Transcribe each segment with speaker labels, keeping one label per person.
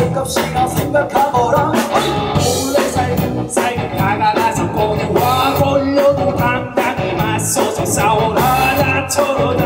Speaker 1: 죄값이라 생각하거라.
Speaker 2: 몰래 살고 살고 다가가서 꺼내와 걸려도 당당히 맞서서 싸워라. 나처럼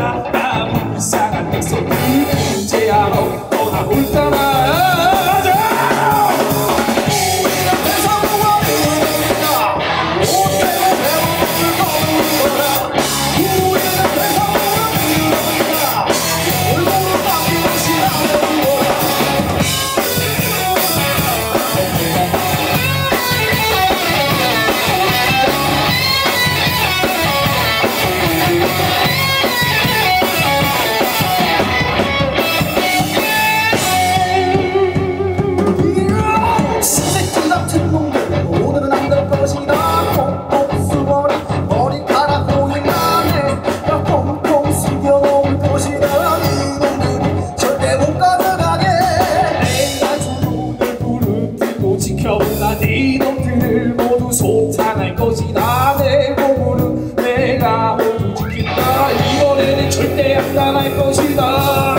Speaker 1: 것이다 내
Speaker 2: 보물은 내가 지킨다. 이번에는 절대 안 당할 것이다